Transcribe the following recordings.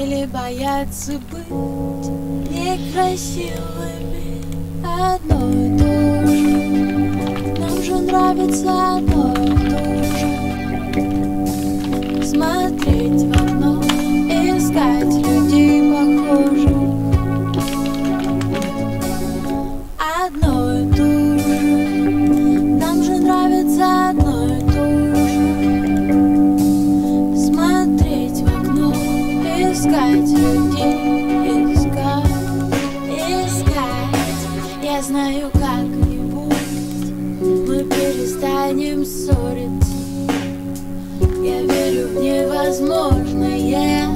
Или боятся быть некрасивыми? Одно и то же Нам же нравится одно Искать Искать, искать. Я знаю как-нибудь Мы перестанем ссориться. Я верю в невозможное.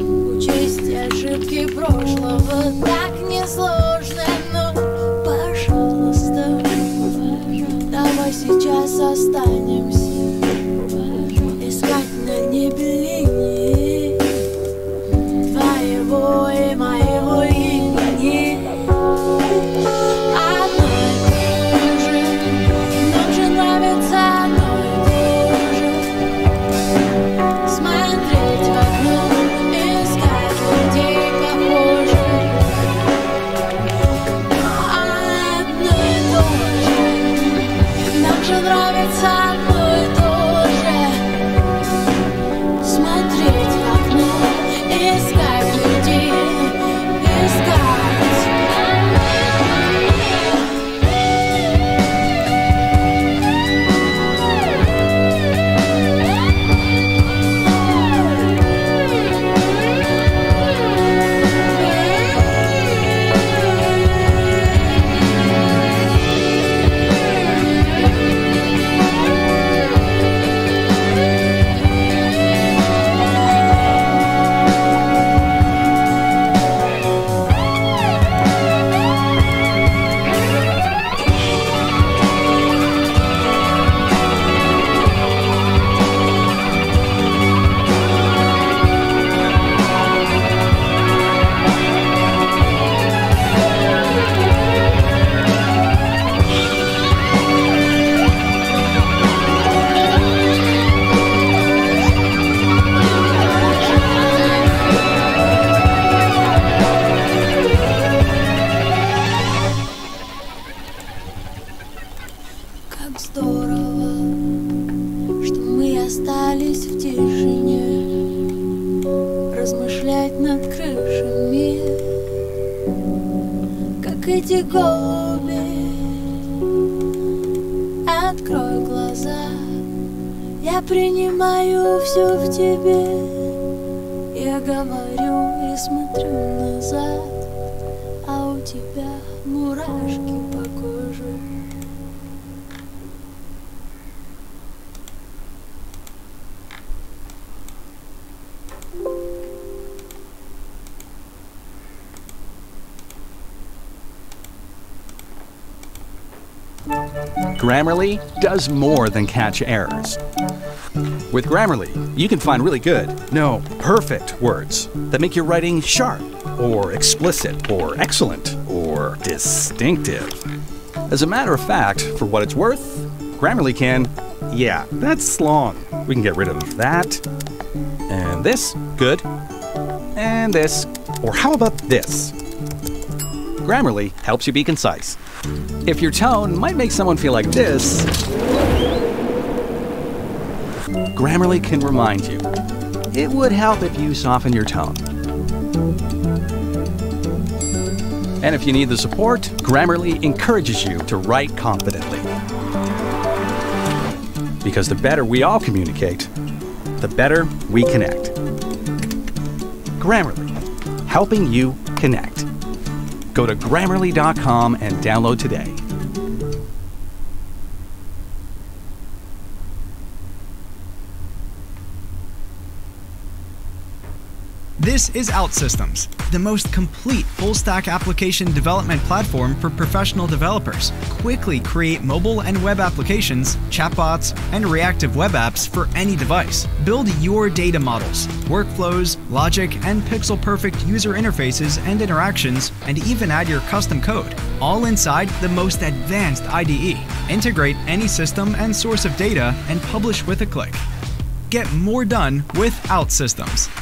Учесть ошибки прошлого. Так несложно Но, 覚え Размышлять над крышами Как эти голуби Открой глаза Я принимаю все в тебе. Я говорю и смотрю назад А у тебя мурашки Grammarly does more than catch errors. With Grammarly, you can find really good, no, perfect words that make your writing sharp, or explicit, or excellent, or distinctive. As a matter of fact, for what it's worth, Grammarly can, yeah, that's long. We can get rid of that, and this, good, and this, or how about this? Grammarly helps you be concise. If your tone might make someone feel like this, Grammarly can remind you. It would help if you soften your tone. And if you need the support, Grammarly encourages you to write confidently. Because the better we all communicate, the better we connect. Grammarly, helping you connect. Go to grammarly.com and download today. This is OutSystems, the most complete full stack application development platform for professional developers. Quickly create mobile and web applications, chatbots, and reactive web apps for any device. Build your data models, workflows, logic, and pixel perfect user interfaces and interactions, and even add your custom code, all inside the most advanced IDE. Integrate any system and source of data and publish with a click. Get more done with OutSystems.